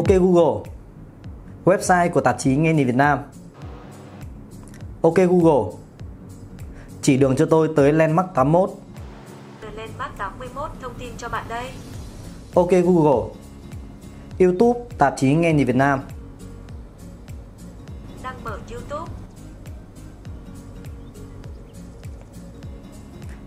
Ok Google. Website của tạp chí Nghe Nhìn Việt Nam. Ok Google. Chỉ đường cho tôi tới Landmark 81 Landmark 81 thông tin cho bạn đây. Ok Google. YouTube tạp chí Nghe Nhìn Việt Nam. Đăng mở YouTube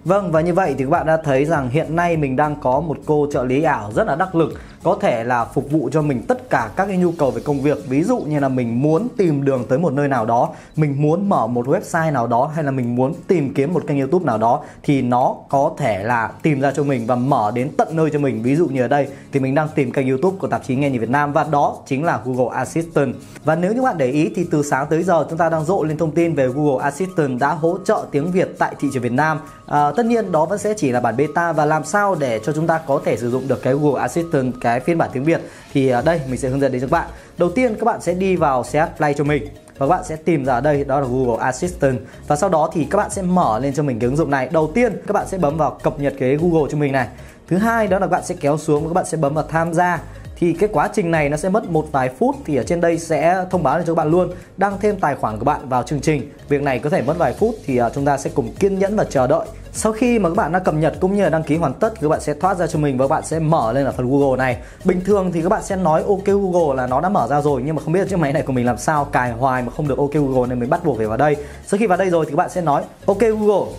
Vâng và như vậy thì các bạn đã thấy rằng hiện nay mình đang có một cô trợ lý ảo rất là đắc lực, có thể là phục vụ cho mình tất cả các cái nhu cầu về công việc. Ví dụ như là mình muốn tìm đường tới một nơi nào đó, mình muốn mở một website nào đó, hay là mình muốn tìm kiếm một kênh youtube nào đó, thì nó có thể là tìm ra cho mình và mở đến tận nơi cho mình. Ví dụ như ở đây thì mình đang tìm kênh youtube của tạp chí nghe nhìn việt nam và đó chính là google assistant. Và nếu như bạn để ý thì từ sáng tới giờ chúng ta đang rộ lên thông tin về google assistant đã hỗ trợ tiếng việt tại thị trường việt nam à, tất nhiên đó vẫn sẽ chỉ là bản beta và làm sao để cho chúng ta có thể sử dụng được cái google assistant cái phiên bản tiếng Việt thì ở đây mình sẽ hướng dẫn đến cho các bạn. Đầu tiên các bạn sẽ đi vào CH Play cho mình và các bạn sẽ tìm ra ở đây đó là Google Assistant và sau đó thì các bạn sẽ mở lên cho mình cái ứng dụng này. Đầu tiên các bạn sẽ bấm vào cập nhật cái Google cho mình này. Thứ hai đó là các bạn sẽ kéo xuống và các bạn sẽ bấm vào tham gia thì cái quá trình này nó sẽ mất một vài phút. Thì ở trên đây sẽ thông báo cho các bạn luôn. Đăng thêm tài khoản của bạn vào chương trình. Việc này có thể mất vài phút. Thì à, chúng ta sẽ cùng kiên nhẫn và chờ đợi. Sau khi mà các bạn đã cập nhật cũng như là đăng ký hoàn tất các bạn sẽ thoát ra cho mình và các bạn sẽ mở lên ở phần Google này. Bình thường thì các bạn sẽ nói ok Google là nó đã mở ra rồi, nhưng mà không biết chiếc máy này của mình làm sao. Cài hoài mà không được ok Google nên mình bắt buộc phải vào đây. Sau khi vào đây rồi thì các bạn sẽ nói ok Google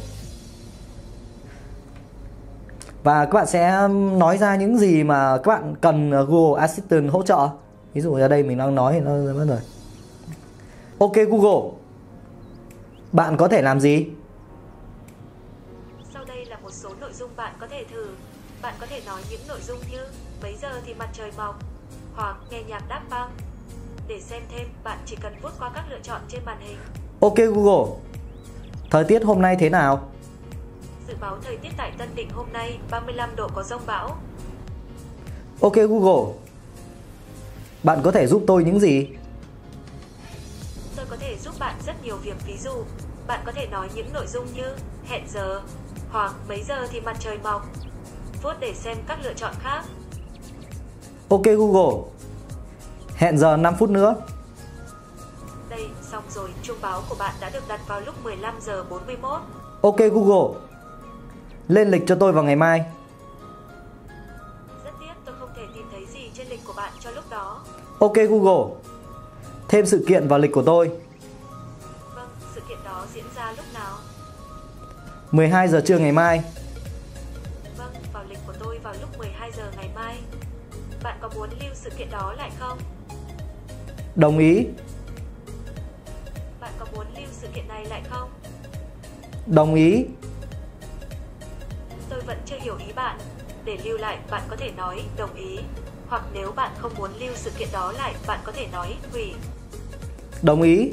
và các bạn sẽ nói ra những gì mà các bạn cần Google Assistant hỗ trợ. Ví dụ ở đây mình đang nói nó mất rồi. Ok Google. Bạn có thể làm gì? Sau đây là một số nội dung bạn có thể thử. Bạn có thể nói những nội dung như Mấy giờ thì mặt trời mọc Hoặc nghe nhạc đáp băng. Để xem thêm bạn chỉ cần vuốt qua các lựa chọn trên màn hình. Ok Google. Thời tiết hôm nay thế nào Dự báo thời tiết tại Tân Định hôm nay 35 độ có rông bão. Ok Google. Bạn có thể giúp tôi những gì? Tôi có thể giúp bạn rất nhiều việc ví dụ, bạn có thể nói những nội dung như hẹn giờ hoặc mấy giờ thì mặt trời mọc. Vuốt để xem các lựa chọn khác. Ok Google. Hẹn giờ 5 phút nữa. Đây, xong rồi, chuông báo của bạn đã được đặt vào lúc 15 giờ 41. Ok Google. Lên lịch cho tôi vào ngày mai. Rất tiếc tôi không thể tìm thấy gì trên lịch của bạn cho lúc đó. Ok Google. Thêm sự kiện vào lịch của tôi. Vâng, sự kiện đó diễn ra lúc nào? 12 giờ trưa ngày mai. Vâng, vào lịch của tôi vào lúc 12 giờ ngày mai. Bạn có muốn lưu sự kiện đó lại không? Đồng ý. Bạn có muốn lưu sự kiện này lại không? Đồng ý. Vẫn chưa hiểu ý bạn. Để lưu lại, bạn có thể nói đồng ý. Hoặc nếu bạn không muốn lưu sự kiện đó lại, bạn có thể nói hủy. Đồng ý.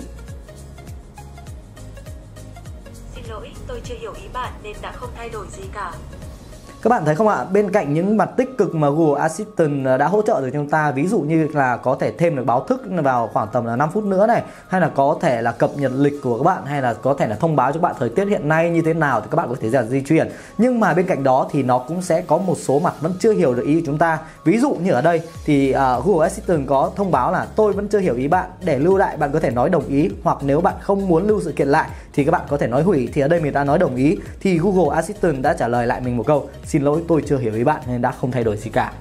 Xin lỗi, tôi chưa hiểu ý bạn nên đã không thay đổi gì cả. Các bạn thấy không ạ, bên cạnh những mặt tích cực mà Google Assistant à, đã hỗ trợ được cho chúng ta Ví dụ như là có thể thêm được báo thức vào khoảng tầm là 5 phút nữa này Hay là có thể là cập nhật lịch của các bạn Hay là có thể là thông báo cho các bạn thời tiết hiện nay như thế nào Thì các bạn có thể là di chuyển. Nhưng mà bên cạnh đó thì nó cũng sẽ có một số mặt vẫn chưa hiểu được ý của chúng ta. Ví dụ như ở đây thì uh, Google Assistant có thông báo là tôi vẫn chưa hiểu ý bạn Để lưu lại bạn có thể nói đồng ý Hoặc nếu bạn không muốn lưu sự kiện lại thì các bạn có thể nói hủy. Thì ở đây mình đã nói đồng ý Thì Google Assistant đã trả lời lại mình một câu xin lỗi, tôi chưa hiểu ý bạn nên đã không thay đổi gì cả.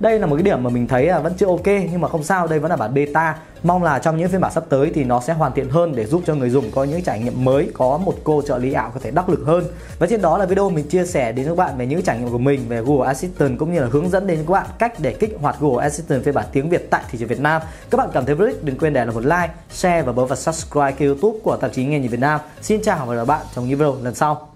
Đây là một cái điểm mà mình thấy là vẫn chưa ok, nhưng mà không sao, đây vẫn là bản beta. Mong là trong những phiên bản sắp tới thì nó sẽ hoàn thiện hơn để giúp cho người dùng có những trải nghiệm mới, có một cô trợ lý ảo có thể đắc lực hơn. Và trên đó là video mình chia sẻ đến các bạn về những trải nghiệm của mình về Google Assistant cũng như là hướng dẫn đến các bạn cách để kích hoạt Google Assistant phiên bản tiếng Việt tại thị trường Việt Nam. Các bạn cảm thấy vui đừng quên để lại một like, share và bấm vào subscribe kênh youtube của tạp chí nghe nhìn Việt Nam. Xin chào và hẹn gặp lại bạn trong những video lần sau.